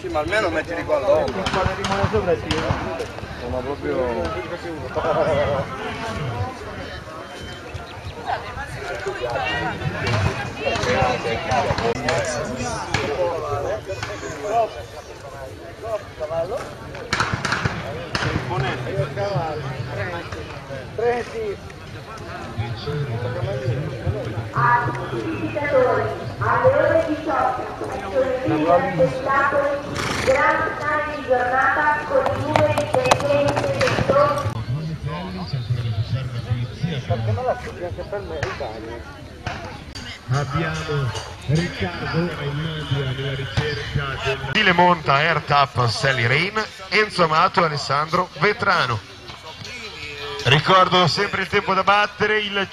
Sì, ma almeno mettili qua all'ombra. Quando rimane sopra sì, no? Ma proprio... a tutti i visitatori alle ore 18 sezione Villa Spettacoli grande finale di giornata con i numeri del 6 e 12 Perché non la anche per me Italia? Abbiamo Riccardo Immobile nella ricerca del Dile Monta, Air Tap, Sally Rain, Enzo Amato Alessandro Vetrano. Ricordo sempre il tempo da battere, il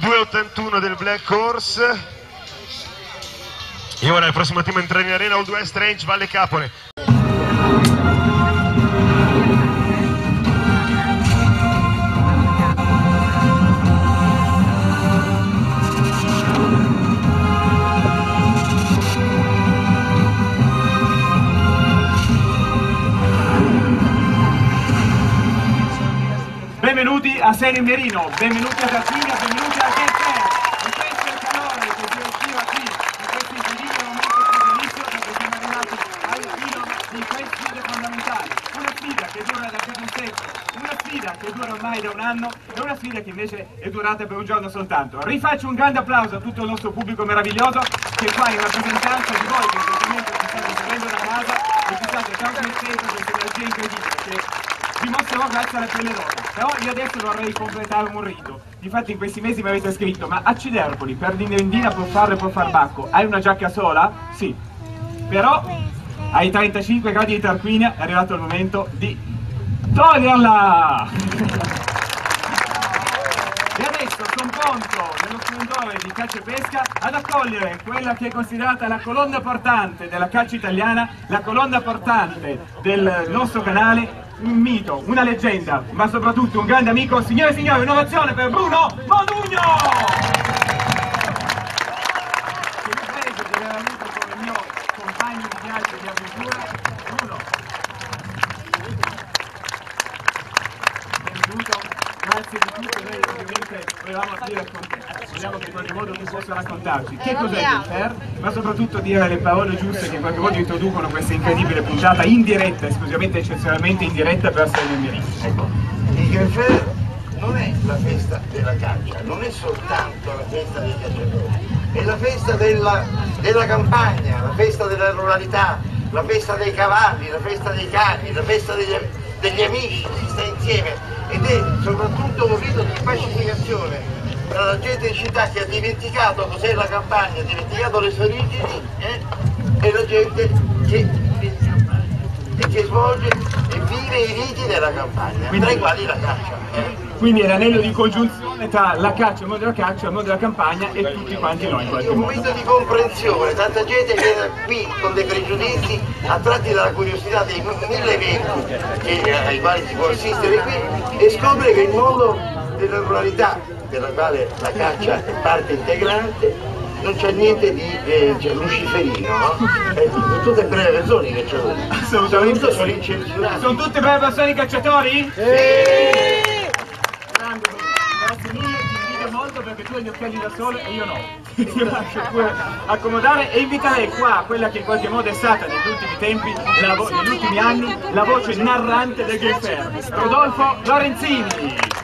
52-81 del Black Horse. E ora il prossimo team entra in arena, Old West Range, Valle Capone. Benvenuti a Serie Merino, benvenuti a Tarquinia, benvenuti al Game Fair. E questo è il calore che si respira qui, in questo incredibile momento natalizio perché siamo arrivati al filo di queste sfide fondamentali. Una sfida che dura da più di un secolo, una sfida che dura ormai da un anno e una sfida che invece è durata per un giorno soltanto. Rifaccio un grande applauso a tutto il nostro pubblico meraviglioso che qua in rappresentanza di voi che in questo momento ci state seguendo da casa e ci state trasmettendo questa energia incredibile che dimostrerò grazie alla pelle d'oca. Però io adesso vorrei completare un rito. Infatti in questi mesi mi avete scritto, ma acciderpoli, per l'inendina può fare può far bacco. Hai una giacca sola? Sì. Però ai 35 gradi di Tarquinia è arrivato il momento di toglierla! E adesso sono pronto, nello splendore di caccia e pesca, ad accogliere quella che è considerata la colonna portante della caccia italiana, la colonna portante del nostro canale, un mito, una leggenda, ma soprattutto un grande amico. Signore e signori, un'ovazione per Bruno Modugno! Che mi prego di aver avuto come mio compagno di viaggio e di avventura, Bruno. Benvenuto, grazie di tutto, noi ovviamente volevamo aprire con te, vogliamo che in qualche modo tu possa raccontarci che cos'è il Fair, ma soprattutto dire le parole giuste che in qualche modo introducono questa incredibile puntata in diretta, esclusivamente eccezionalmente in diretta per Serie Merino. Ecco, il Fair non è la festa della caccia, non è soltanto la festa dei cacciatori, è la festa della, della campagna, la festa della ruralità, la festa dei cavalli, la festa dei cani, la festa degli, degli amici, si sta insieme. Ed è soprattutto un rito di pacificazione tra la gente in città che ha dimenticato cos'è la campagna, ha dimenticato le sue origini eh, e la gente che che svolge e vive i riti della campagna, tra i quali la caccia. eh. Quindi è l'anello di congiunzione tra la caccia, il mondo della caccia, il mondo della campagna e tutti quanti noi È un momento di comprensione, tanta gente viene qui con dei pregiudizi, attratti dalla curiosità dei mille eventi che- ai quali si può assistere qui e scopre che il mondo della ruralità, della quale la caccia è parte integrante, non c'è niente di eh, c'è luciferino, no? Eh, sono tutte breve persone che c'è Assolutamente sono sì. incensurati. Sono tutte brave persone cacciatori? Grande Bruno, grazie mille, ti invidio molto perché tu hai gli occhiali da sole e io no. Ti lascio pure accomodare e inviterei qua quella che in qualche modo è stata negli ultimi tempi, negli ultimi anni, la voce narrante del Game Fair, Rodolfo Lorenzini.